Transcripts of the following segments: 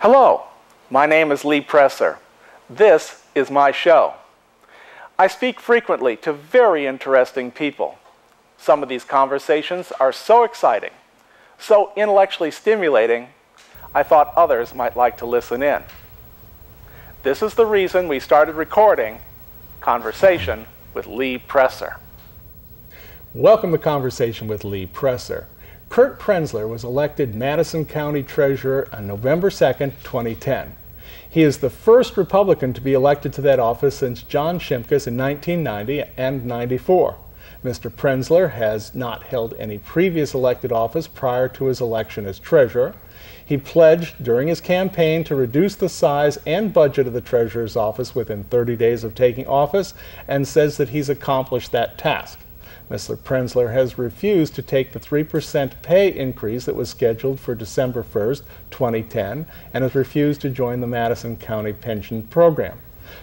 Hello, my name is Lee Presser. This is my show. I speak frequently to very interesting people. Some of these conversations are so exciting, so intellectually stimulating, I thought others might like to listen in. This is the reason we started recording Conversation with Lee Presser. Welcome to Conversation with Lee Presser. Kurt Prenzler was elected Madison County Treasurer on November 2nd, 2010. He is the first Republican to be elected to that office since John Shimkus in 1990 and 94. Mr. Prenzler has not held any previous elected office prior to his election as treasurer. He pledged during his campaign to reduce the size and budget of the treasurer's office within 30 days of taking office and says that he's accomplished that task. Mr. Prenzler has refused to take the 3% pay increase that was scheduled for December 1st, 2010, and has refused to join the Madison County Pension Program.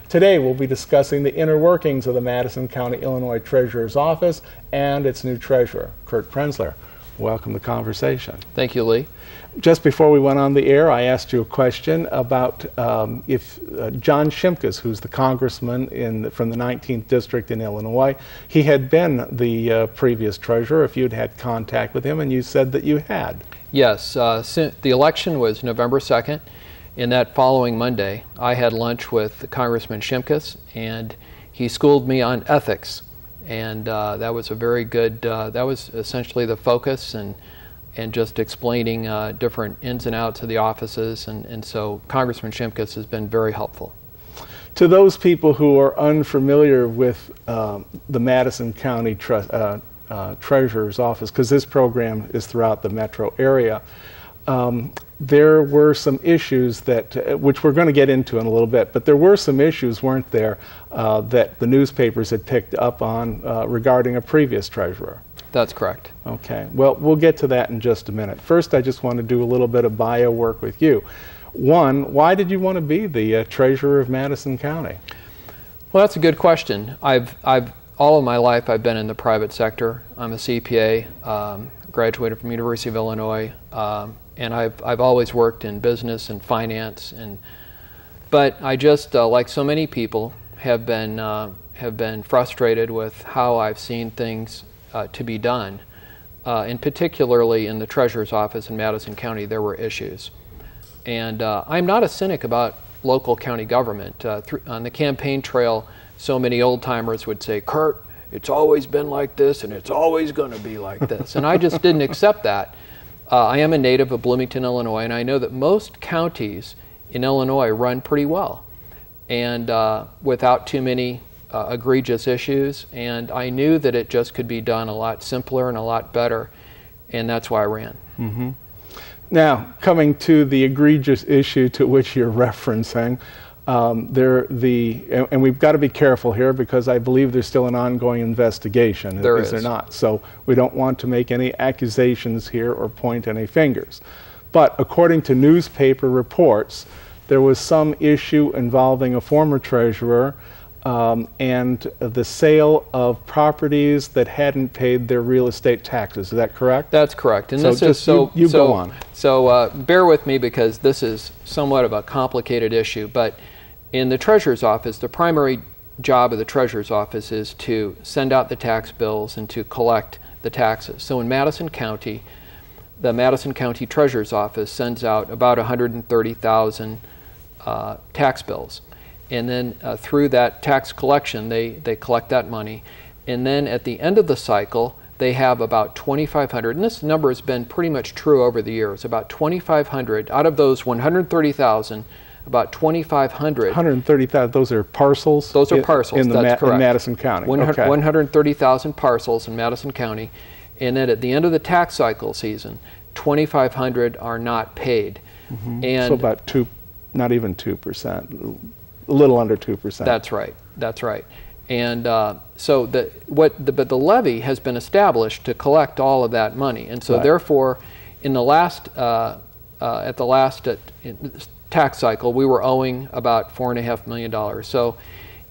Today we'll be discussing the inner workings of the Madison County, Illinois Treasurer's Office and its new treasurer, Kurt Prenzler. Welcome to the conversation. Thank you, Lee. Just before we went on the air, I asked you a question about um, if uh, John Shimkus, who's the congressman in, from the 19th district in Illinois, he had been the uh, previous treasurer, if you'd had contact with him, and you said that you had. Yes, uh, the election was November 2nd. In that following Monday, I had lunch with Congressman Shimkus, and he schooled me on ethics and uh, that was a very good. Uh, that was essentially the focus, and and just explaining uh, different ins and outs of the offices, and and so Congressman Shimkus has been very helpful. To those people who are unfamiliar with um, the Madison County Tre uh, uh, Treasurer's Office, because this program is throughout the metro area. Um, there were some issues that, uh, which we're going to get into in a little bit, but there were some issues, weren't there, uh, that the newspapers had picked up on uh, regarding a previous treasurer. That's correct. Okay. Well, we'll get to that in just a minute. First, I just want to do a little bit of bio work with you. One, why did you want to be the uh, treasurer of Madison County? Well, that's a good question. I've, I've, all of my life, I've been in the private sector. I'm a CPA, um, graduated from University of Illinois. Um, and I've, I've always worked in business and finance and but I just uh, like so many people have been uh, have been frustrated with how I've seen things uh, to be done. Uh, and particularly in the treasurer's office in Madison County there were issues. And uh, I'm not a cynic about local county government. Uh, on the campaign trail so many old timers would say Kurt it's always been like this and it's always going to be like this. And I just didn't accept that. Uh, I am a native of Bloomington, Illinois, and I know that most counties in Illinois run pretty well. And uh, without too many uh, egregious issues. And I knew that it just could be done a lot simpler and a lot better, and that's why I ran. Mm -hmm. Now, coming to the egregious issue to which you're referencing, um, there, the, and, and, we've got to be careful here because I believe there's still an ongoing investigation. There is, is there not? So we don't want to make any accusations here or point any fingers. But according to newspaper reports, there was some issue involving a former treasurer um, and the sale of properties that hadn't paid their real estate taxes. Is that correct? That's correct. And so this is so. You, you so, go on. So uh, bear with me because this is somewhat of a complicated issue, but in the treasurer's office, the primary job of the treasurer's office is to send out the tax bills and to collect the taxes. So in Madison County, the Madison County Treasurer's Office sends out about 130,000 uh, tax bills. And then uh, through that tax collection, they, they collect that money. And then at the end of the cycle, they have about 2,500, and this number has been pretty much true over the years, about 2,500 out of those 130,000 about 2,500. 130,000, those are parcels? Those are parcels, in, the that's Ma correct. In Madison County, 100, okay. 130,000 parcels in Madison County. And then at the end of the tax cycle season, 2,500 are not paid. Mm -hmm. And so about two, not even 2%, a little under 2%. That's right, that's right. And uh, so the, what the, but the levy has been established to collect all of that money. And so right. therefore, in the last, uh, uh, at the last uh, tax cycle, we were owing about four and a half million dollars. So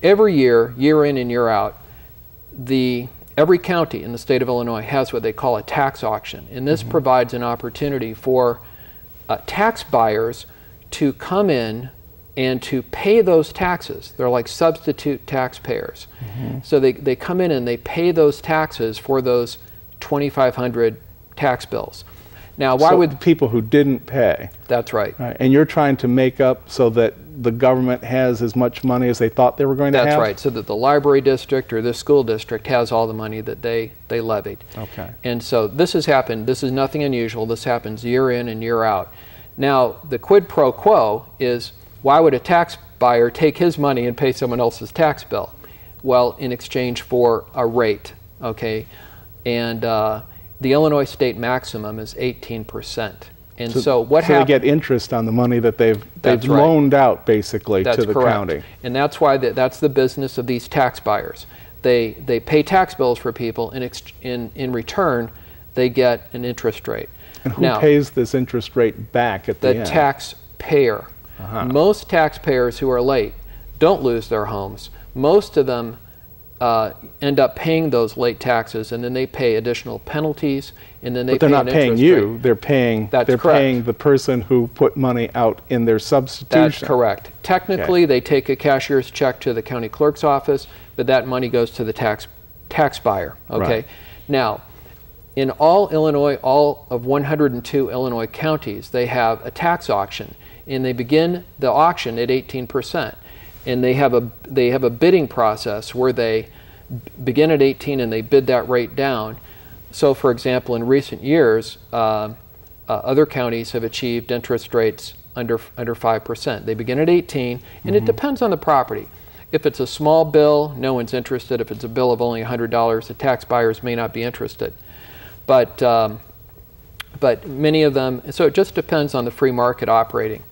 every year, year in and year out, the every county in the state of Illinois has what they call a tax auction, and this mm -hmm. provides an opportunity for uh, tax buyers to come in and to pay those taxes. They're like substitute taxpayers. Mm-hmm. So they, they come in and they pay those taxes for those 2,500 tax bills. Now, why so would people who didn't pay? That's right. right. And you're trying to make up so that the government has as much money as they thought they were going That's to have. That's right. So that the library district or the school district has all the money that they they levied. Okay. And so this has happened. This is nothing unusual. This happens year in and year out. Now, the quid pro quo is why would a tax buyer take his money and pay someone else's tax bill? Well, in exchange for a rate, okay? And uh, the Illinois state maximum is 18%. And so, so what so they get interest on the money that they've they've right. loaned out basically that's to the correct. county. And that's why the, that's the business of these tax buyers. They they pay tax bills for people in in in return they get an interest rate. And who now, pays this interest rate back at the, the end? The taxpayer. Uh-huh. Most taxpayers who are late don't lose their homes. Most of them uh, end up paying those late taxes, and then they pay additional penalties, and then they. But they're pay not paying you. Rate. They're paying. That's they're correct. paying the person who put money out in their substitution. That's correct. Technically, okay. they take a cashier's check to the county clerk's office, but that money goes to the tax tax buyer. Okay. Right. Now, in all Illinois, all of 102 Illinois counties, they have a tax auction, and they begin the auction at 18 percent and they have a they have a bidding process where they begin at 18 and they bid that rate down. So, for example, in recent years, uh, uh, other counties have achieved interest rates under under five percent. They begin at 18, and mm-hmm. it depends on the property. If it's a small bill, no one's interested. If it's a bill of only $100, the tax buyers may not be interested. But um, but many of them, so it just depends on the free market operating.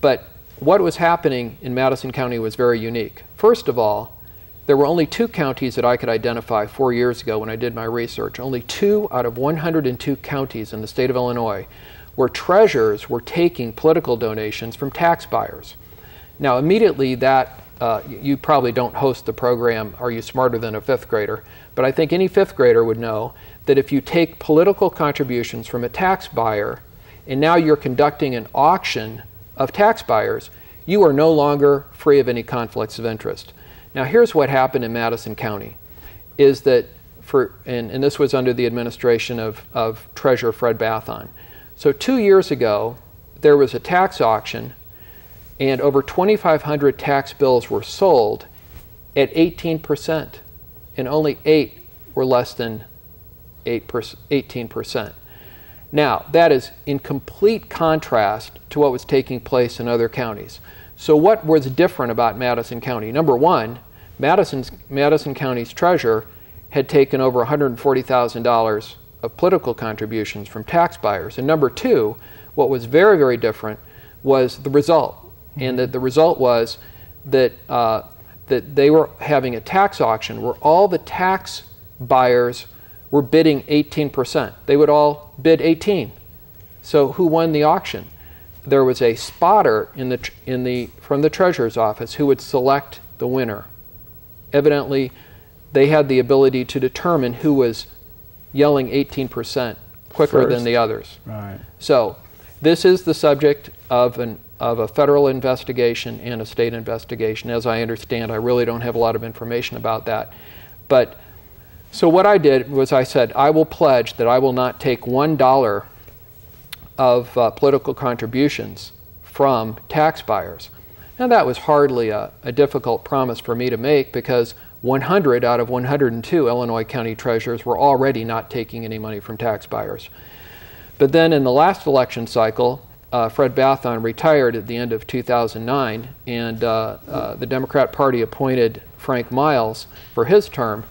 But what was happening in Madison County was very unique. First of all, there were only two counties that I could identify four years ago when I did my research. Only two out of 102 counties in the state of Illinois where treasurers were taking political donations from tax buyers. Now, immediately that, uh, you probably don't host the program, Are You Smarter Than a Fifth Grader? But I think any fifth grader would know that if you take political contributions from a tax buyer and now you're conducting an auction of tax buyers, you are no longer free of any conflicts of interest. Now, here's what happened in Madison County is that for, and, and this was under the administration of, of Treasurer Fred Bathon. So, two years ago, there was a tax auction, and over 2,500 tax bills were sold at 18%, and only eight were less than 8 18%. Now, that is in complete contrast to what was taking place in other counties. So, what was different about Madison County? Number one, Madison's, Madison County's treasurer had taken over $140,000 of political contributions from tax buyers. And number two, what was very, very different was the result. And that the result was that, uh, that they were having a tax auction where all the tax buyers were bidding 18%. They would all bid 18. So who won the auction? There was a spotter in the, in the, from the treasurer's office who would select the winner. Evidently, they had the ability to determine who was yelling 18% quicker First. than the others. Right. So this is the subject of, an, of a federal investigation and a state investigation. As I understand, I really don't have a lot of information about that. But so what I did was I said, I will pledge that I will not take one dollar of uh, political contributions from tax buyers. Now that was hardly a, a, difficult promise for me to make because 100 out of 102 Illinois county treasurers were already not taking any money from tax buyers. But then in the last election cycle, uh, Fred Bathon retired at the end of 2009, and uh, uh, the Democrat Party appointed Frank Miles for his term.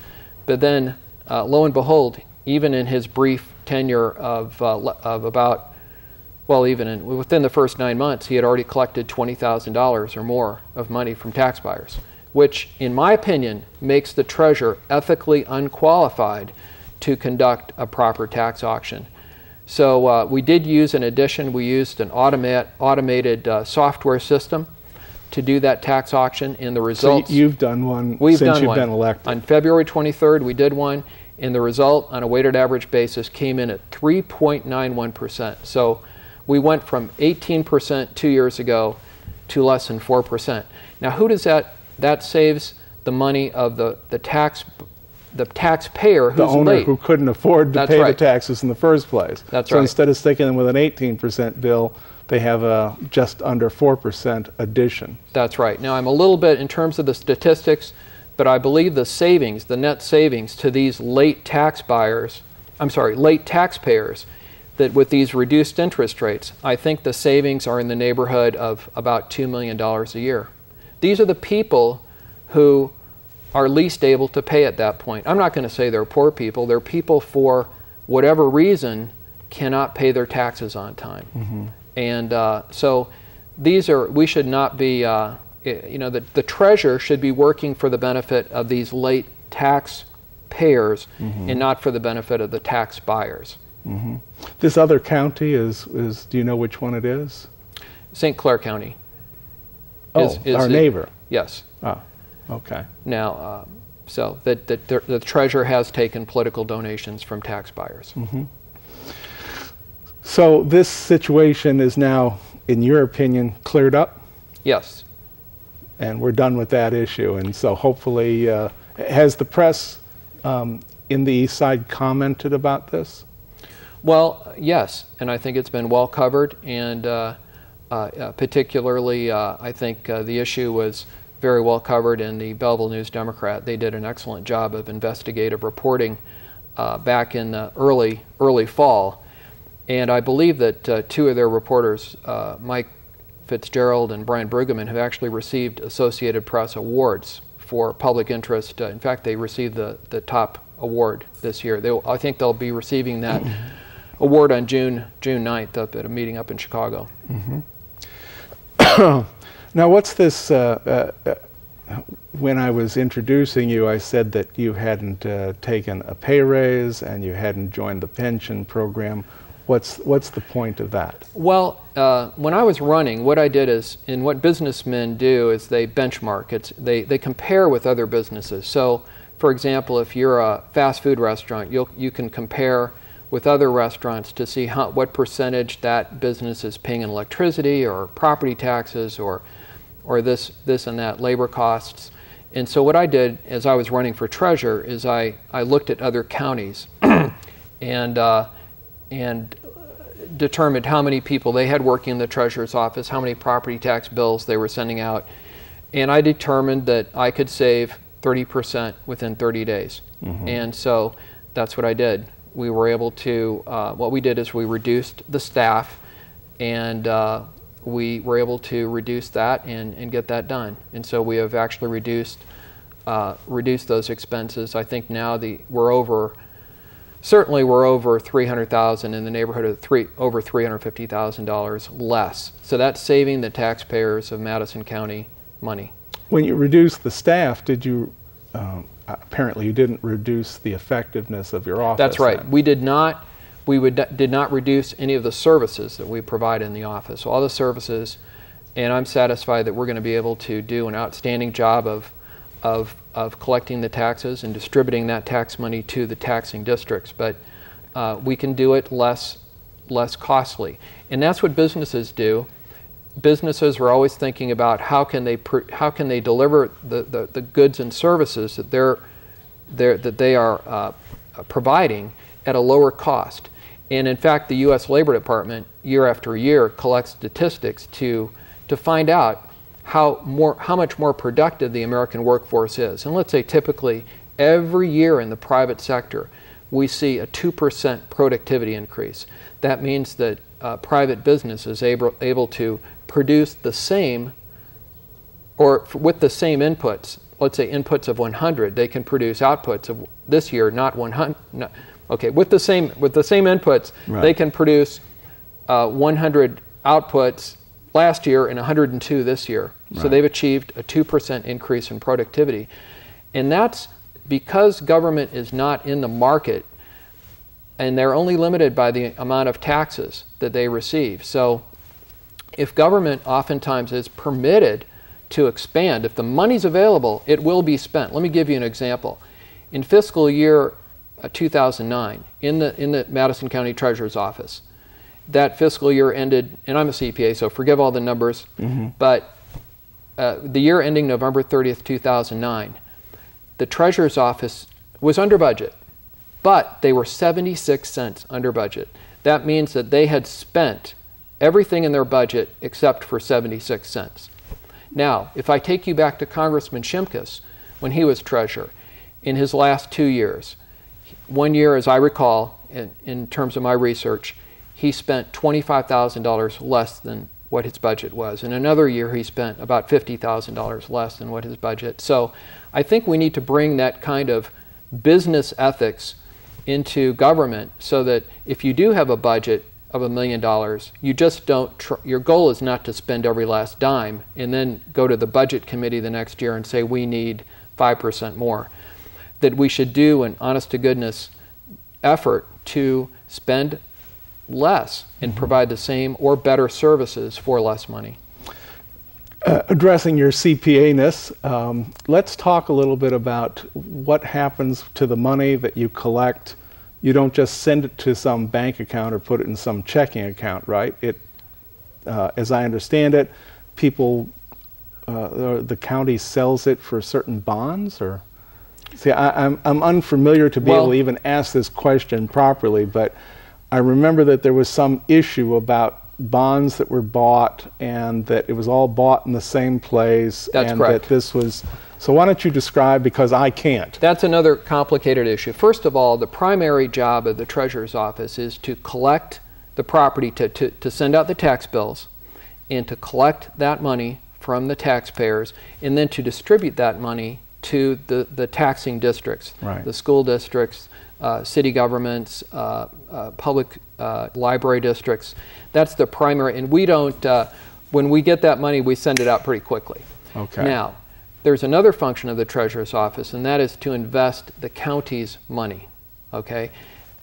But then, uh, lo and behold, even in his brief tenure of, uh, of about, well, even in, within the first nine months, he had already collected $20,000 or more of money from tax buyers, which, in my opinion, makes the treasurer ethically unqualified to conduct a proper tax auction. So uh, we did use, in addition, we used an automat, automated uh, software system to do that tax auction, and the results. So you've done one we've since done you've one. been elected. On February 23rd, we did one, and the result on a weighted average basis came in at 3.91%. So we went from 18% two years ago to less than 4%. Now, who does that, that saves the money of the, the tax, the taxpayer who's the owner late. who couldn't afford to That's pay right. the taxes in the first place. That's so right. instead of sticking them with an 18% bill, they have a just under 4% addition. That's right. Now, I'm a little bit in terms of the statistics, but I believe the savings, the net savings to these late tax buyers, I'm sorry, late taxpayers, that with these reduced interest rates, I think the savings are in the neighborhood of about $2 million a year. These are the people who are least able to pay at that point. I'm not going to say they're poor people. They're people for whatever reason cannot pay their taxes on time. Mm-hmm. And uh, so these are, we should not be, uh, you know, the, the treasurer should be working for the benefit of these late tax payers and not for the benefit of the tax buyers. This other county is, is do you know which one it is? St. Clair County. Oh, is- is our the- neighbor. Yes. Oh, okay. Now, uh, so that, that the, the treasurer has taken political donations from tax buyers. So this situation is now, in your opinion, cleared up? Yes. and we're done with that issue. And so hopefully, uh, has the press um, in the East Side commented about this? Well, yes, and I think it's been well covered, and uh, uh, uh, particularly, uh, I think uh, the issue was very well covered in the Belleville News Democrat. They did an excellent job of investigative reporting uh, back in the early early fall, and I believe that uh, two of their reporters, uh, Mike Fitzgerald and Brian Brueggemann, have actually received Associated Press awards for public interest. Uh, in fact, they received the, the top award this year. They, will- I think they'll be receiving that award on June June 9th up at a meeting up in Chicago. Now, what's this? Uh, uh, uh, when I was introducing you, I said that you hadn't uh, taken a pay raise and you hadn't joined the pension program. What's what's the point of that? Well, uh, when I was running, what I did is, and what businessmen do is they benchmark. It's they they compare with other businesses. So, for example, if you're a fast food restaurant, you you can compare with other restaurants to see how what percentage that business is paying in electricity or property taxes or or this this and that labor costs. And so what I did as I was running for treasurer is I, I looked at other counties and uh, and determined how many people they had working in the treasurer's office, how many property tax bills they were sending out, and I determined that I could save 30% within 30 days. And so that's what I did. We were able to, uh, what we did is we reduced the staff and uh, we were able to reduce that and, and get that done. And so we have actually reduced, uh, reduced those expenses. I think now the, we're over certainly we're over 300,000 in the neighborhood of three, over $350,000 less. So that's saving the taxpayers of Madison County money. When you reduced the staff, did you? Um, apparently, you didn't reduce the effectiveness of your office. That's right. then. We did not we would, did not reduce any of the services that we provide in the office. All the services, and I'm satisfied that we're going to be able to do an outstanding job of, of, of collecting the taxes and distributing that tax money to the taxing districts. But uh, we can do it less, less costly. And that's what businesses do. Businesses are always thinking about how can they, how can they deliver the, the, the goods and services that, they're, they're, that they are uh, providing at a lower cost. And in fact, the U.S. Labor Department, year after year, collects statistics to, to find out how, more, how much more productive the American workforce is. And let's say typically every year in the private sector, we see a 2% productivity increase. That means that uh, private business is able, able to produce the same, or f- with the same inputs, let's say inputs of 100, they can produce outputs of this year, not 100. No, okay, with the same with the same inputs, they can produce uh, 100 outputs last year and 102 this year. So they've achieved a 2% increase in productivity. And that's because government is not in the market and they're only limited by the amount of taxes that they receive. So if government oftentimes is permitted to expand, if the money's available, it will be spent. Let me give you an example. In fiscal year uh, 2009, in the, in the Madison County Treasurer's Office, that fiscal year ended, and I'm a CPA, so forgive all the numbers, but uh, the year ending November 30th, 2009, the Treasurer's Office was under budget, but they were 76 cents under budget. That means that they had spent everything in their budget except for 76 cents. Now, if I take you back to Congressman Shimkus, when he was treasurer, in his last two years, one year, as I recall, in, in terms of my research, he spent $25,000 less than what his budget was. In another year, he spent about $50,000 less than what his budget. So I think we need to bring that kind of business ethics into government so that if you do have a budget of a million dollars, you just don't, your goal is not to spend every last dime and then go to the budget committee the next year and say, we need 5% more. That we should do an honest to goodness effort to spend less and provide the same or better services for less money. Uh, addressing your CPA-ness, um, let's talk a little bit about what happens to the money that you collect. You don't just send it to some bank account or put it in some checking account, right? It, uh, as I understand it, people, uh, the- county sells it for certain bonds, or see, I, I'm I'm unfamiliar to be able to even ask this question properly, but I remember that there was some issue about bonds that were bought and that it was all bought in the same place That's and correct. that this was so why don't you describe because I can't That's another complicated issue. First of all, the primary job of the treasurer's office is to collect the property, to, to, to send out the tax bills, and to collect that money from the taxpayers, and then to distribute that money to the, the taxing districts, Right. the school districts, uh, city governments, uh, uh, public uh, library districts. That's the primary, and we don't, uh, when we get that money, we send it out pretty quickly. Okay. Now, there's another function of the treasurer's office, and that is to invest the county's money. Okay,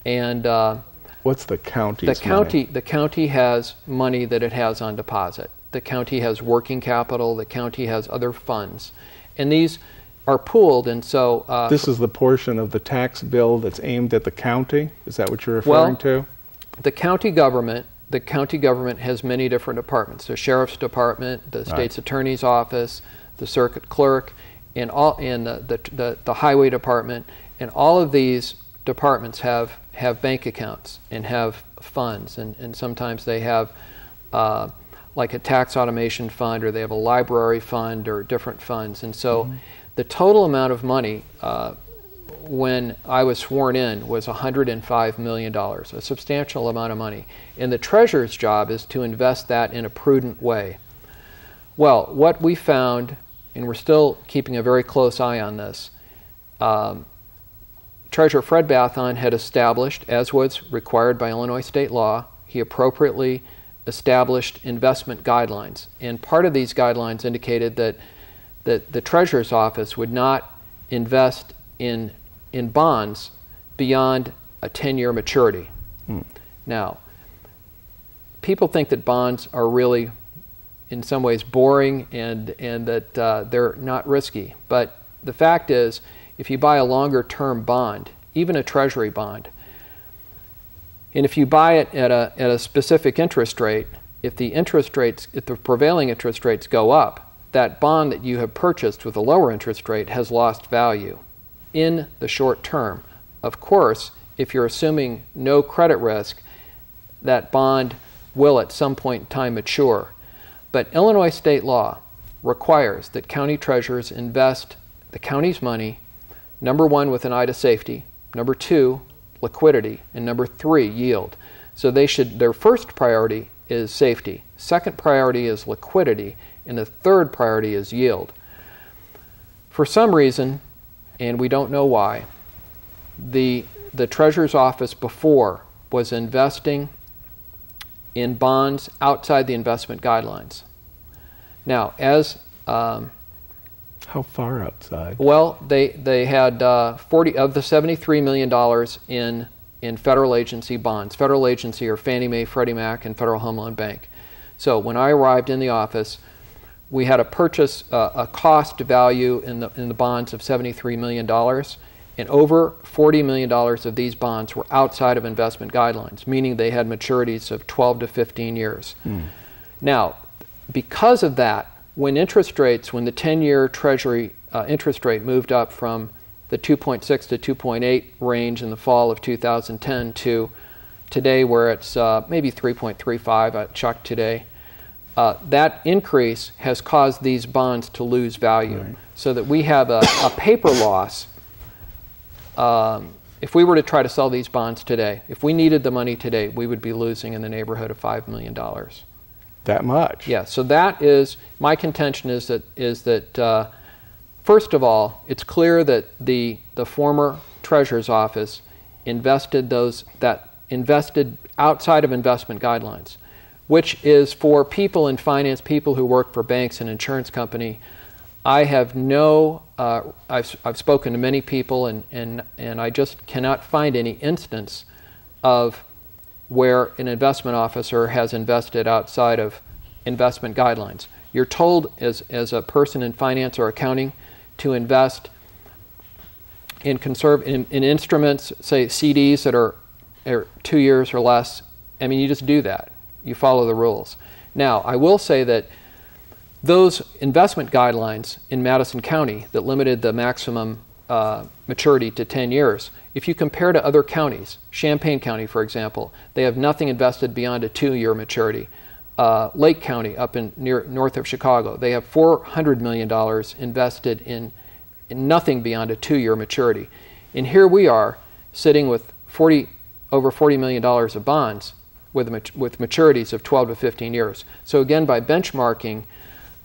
and uh, what's the county's the county the county has money that it has on deposit. The county has working capital. The county has other funds, and these are pooled. And so, uh, this is the portion of the tax bill that's aimed at the county? Is that what you're Well, referring to? the county government the county government has many different departments. The sheriff's department the state's attorney's office the circuit clerk and all and the, the, the, the highway department and all of these departments have have bank accounts and have funds and, and sometimes they have uh, like a tax automation fund or they have a library fund or different funds and so the total amount of money uh, when I was sworn in was $105 million, a substantial amount of money. And the treasurer's job is to invest that in a prudent way. Well, what we found, and we're still keeping a very close eye on this, um, Treasurer Fred Bathon had established, as was required by Illinois state law, he appropriately established investment guidelines. And part of these guidelines indicated that, that the Treasurer's office would not invest in in bonds beyond a 10 year maturity. Now, people think that bonds are really, in some ways, boring and, and that uh, they're not risky. But the fact is, if you buy a longer term bond, even a treasury bond, and if you buy it at a, at a specific interest rate, if the interest rates, if the prevailing interest rates go up, that bond that you have purchased with a lower interest rate has lost value in the short term. Of course, if you're assuming no credit risk, that bond will at some point in time mature. But Illinois state law requires that county treasurers invest the county's money, number one, with an eye to safety, number two, liquidity, and number three, yield. So they should, their first priority is safety, second priority is liquidity, and the third priority is yield. For some reason, and we don't know why, the, the Treasurer's Office before was investing in bonds outside the investment guidelines. Now, as um, how far outside well, they they had uh, 40 of the 73 million dollars in in federal agency bonds. Federal agency are Fannie Mae, Freddie Mac, and Federal Home Loan Bank. So when I arrived in the office, we had a purchase uh, a cost value in the in the bonds of 73 million dollars, and over 40 million dollars of these bonds were outside of investment guidelines, meaning they had maturities of 12 to 15 years. Now, because of that, when interest rates, when the 10 year Treasury uh, interest rate moved up from the 2.6 to 2.8 range in the fall of 2010 to today, where it's uh, maybe 3.35 at Chuck today, uh, that increase has caused these bonds to lose value. Right. So that we have a, a paper loss. Um, if we were to try to sell these bonds today, if we needed the money today, we would be losing in the neighborhood of $5 million. That much? Yeah, so that is, my contention is that, is that uh, first of all, it's clear that the, the former treasurer's office invested those, that invested outside of investment guidelines, which is for people in finance, people who work for banks and insurance company. I have no, uh, I've, I've spoken to many people and, and, and I just cannot find any instance of where an investment officer has invested outside of investment guidelines. You're told as, as a person in finance or accounting to invest in, conserve, in, in instruments, say CDs that are, are two years or less. I mean, you just do that. You follow the rules. Now, I will say that those investment guidelines in Madison County that limited the maximum uh, maturity to 10 years if you compare to other counties, Champaign County, for example, they have nothing invested beyond a two-year maturity. Uh, Lake County, up in near north of Chicago, they have $400 million invested in, in nothing beyond a two-year maturity. And here we are, sitting with 40, over $40 million of bonds with, with maturities of 12 to 15 years. So again, by benchmarking,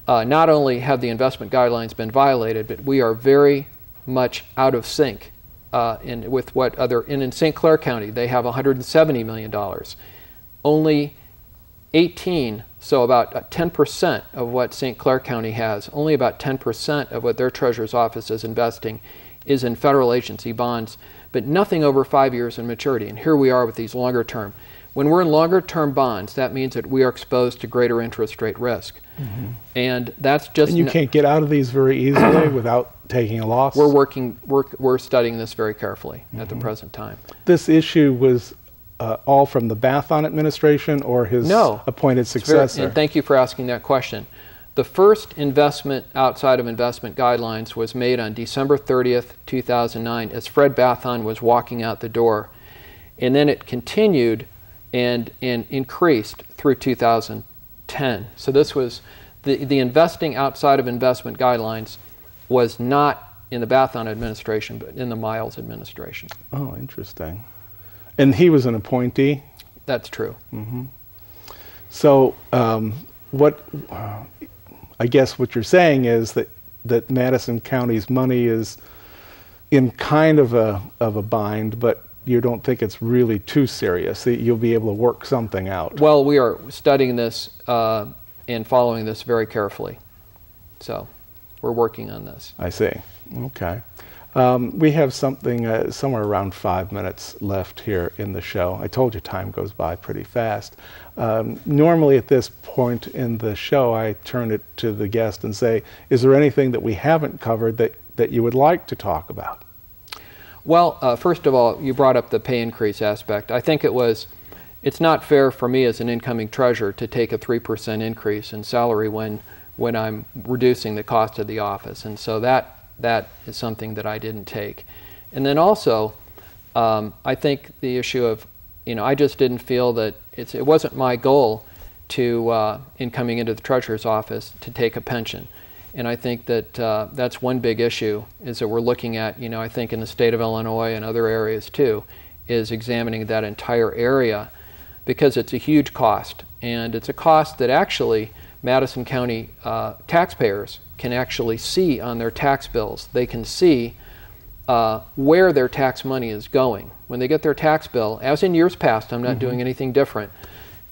uh, not only have the investment guidelines been violated, but we are very much out of sync uh, in, with what other, and in St. Clair County, they have $170 million. Only 18, so about 10% of what St. Clair County has, only about 10% of what their treasurer's office is investing is in federal agency bonds, but nothing over five years in maturity. And here we are with these longer term. When we're in longer term bonds, that means that we are exposed to greater interest rate risk. Mm-hmm. And that's just. And you can't get out of these very easily without taking a loss? We're working, we're, we're studying this very carefully mm-hmm. at the mm-hmm. present time. This issue was uh, all from the Bathon administration or his no, appointed successor? Very, and thank you for asking that question. The first investment outside of investment guidelines was made on December 30th, 2009, as Fred Bathon was walking out the door. And then it continued and, and increased through 2010. So this was the, the investing outside of investment guidelines was not in the Bathon administration, but in the Miles administration. Oh, interesting. And he was an appointee? That's true. Mm-hmm. So, um, what uh, I guess what you're saying is that, that Madison County's money is in kind of a, of a bind, but you don't think it's really too serious. You'll be able to work something out. Well, we are studying this uh, and following this very carefully. So we're working on this. I see. Okay. Um, we have something uh, somewhere around five minutes left here in the show. I told you time goes by pretty fast. Um, normally, at this point in the show, I turn it to the guest and say, Is there anything that we haven't covered that, that you would like to talk about? Well, uh, first of all, you brought up the pay increase aspect. I think it was, it's not fair for me as an incoming treasurer to take a 3% increase in salary when when I'm reducing the cost of the office. And so that, that is something that I didn't take. And then also, um, I think the issue of, you know, I just didn't feel that it's, it wasn't my goal to, uh, in coming into the treasurer's office, to take a pension. And I think that uh, that's one big issue is that we're looking at, you know, I think in the state of Illinois and other areas too, is examining that entire area because it's a huge cost. And it's a cost that actually Madison County uh, taxpayers can actually see on their tax bills. They can see uh, where their tax money is going. When they get their tax bill, as in years past, I'm not mm-hmm. doing anything different,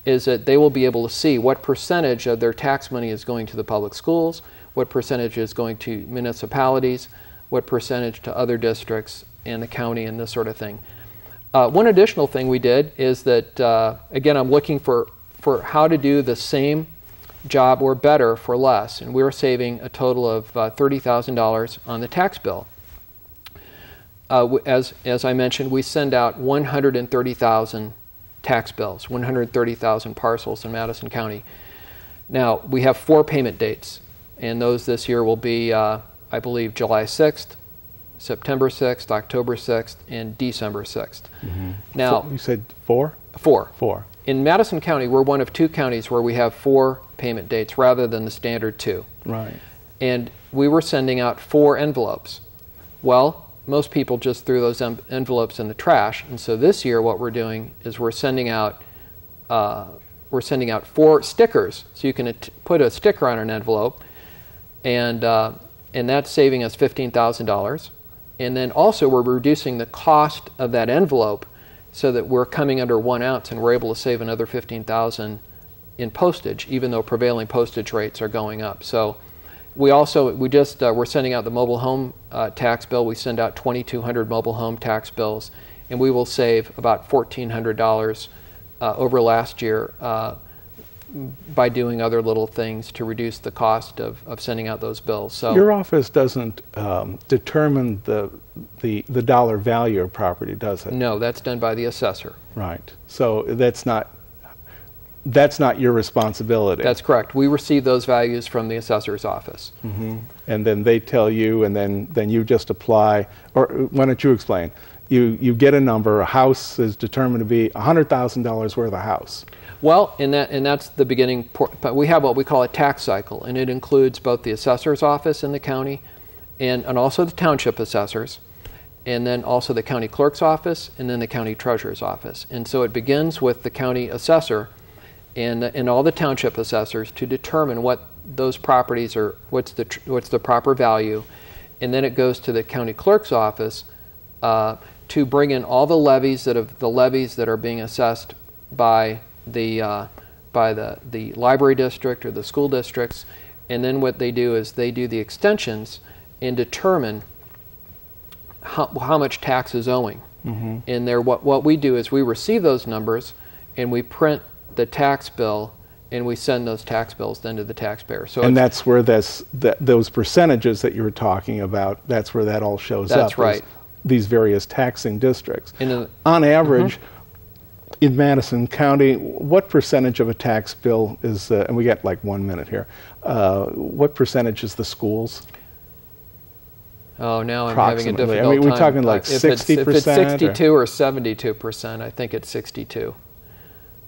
is that they will be able to see what percentage of their tax money is going to the public schools, what percentage is going to municipalities, what percentage to other districts and the county and this sort of thing. Uh, one additional thing we did is that, uh, again, I'm looking for, for how to do the same job or better for less. And we were saving a total of uh, $30,000 on the tax bill. Uh, as, as I mentioned, we send out 130,000 tax bills, 130,000 parcels in Madison County. Now, we have four payment dates. And those this year will be, uh, I believe, July 6th, September 6th, October 6th, and December 6th. Now, you said four? four. Four. In Madison County, we're one of two counties where we have four payment dates rather than the standard two. Right. And we were sending out four envelopes. Well, most people just threw those envelopes in the trash, and so this year what we're doing is we're sending out uh, we're sending out four stickers. So you can put a sticker on an envelope, and uh, and that's saving us fifteen thousand dollars. And then also we're reducing the cost of that envelope, so that we're coming under one ounce, and we're able to save another fifteen thousand in postage, even though prevailing postage rates are going up. So we also we just uh, we're sending out the mobile home uh, tax bill. We send out 2,200 mobile home tax bills, and we will save about $1,400 uh, over last year uh, by doing other little things to reduce the cost of, of sending out those bills. So Your office doesn't um, determine the, the, the dollar value of property, does it? no, that's done by the assessor. Right. So that's not, that's not your responsibility. That's correct. We receive those values from the assessor's office. Mm-hmm. and then they tell you, and then, then you just apply, or why don't you explain? You, you get a number, a house is determined to be $100,000 worth of house. Well, and that and that's the beginning. por- But we have what we call a tax cycle, and it includes both the assessor's office in the county, and and also the township assessors, and then also the county clerk's office, and then the county treasurer's office. And so it begins with the county assessor, and and all the township assessors to determine what those properties are, what's the tr- what's the proper value, and then it goes to the county clerk's office uh, to bring in all the levies that have the levies that are being assessed by the uh, by the the library district or the school districts, and then what they do is they do the extensions and determine how, how much tax is owing. And there, what what we do is we receive those numbers, and we print the tax bill, and we send those tax bills then to the taxpayer. So And that's where this, that, those percentages that you were talking about, that's where that all shows up. That's right. These various taxing districts. And in- On average, Mm-hmm. in Madison County, what percentage of a tax bill is, uh, and we got like one minute here, uh, what percentage is the schools? Oh, now I'm having a Approximately. I difficult mean, we're talking like Uh, if it's- If it's 60% or- 62 or 72 percent, I think it's 62.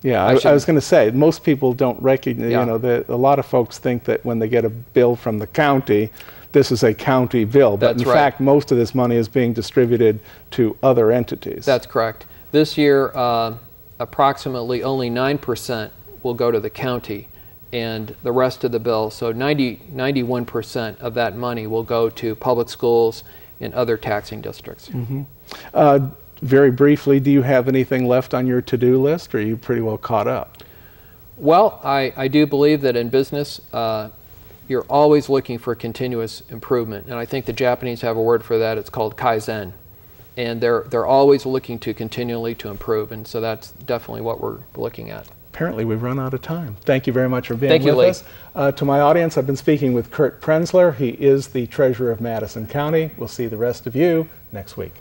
Yeah, I I, I was going to say, most people don't recognize, Yeah. you know, the, a lot of folks think that when they get a bill from the county, this is a county bill. But That's in right. fact, most of this money is being distributed to other entities. That's correct. This year, uh, approximately only 9% will go to the county, and the rest of the bill, so 90, 91% of that money will go to public schools and other taxing districts. Uh, very briefly, do you have anything left on your to-do list, or are you pretty well caught up? Well, I, I do believe that in business, uh, you're always looking for continuous improvement. And I think the Japanese have a word for that. It's called kaizen. And they're, they're always looking to continually to improve. And so that's definitely what we're looking at. Apparently, we've run out of time. Thank you very much for being Thank with Lee. us. Uh, to my audience, I've been speaking with Kurt Prenzler. He is the treasurer of Madison County. We'll see the rest of you next week.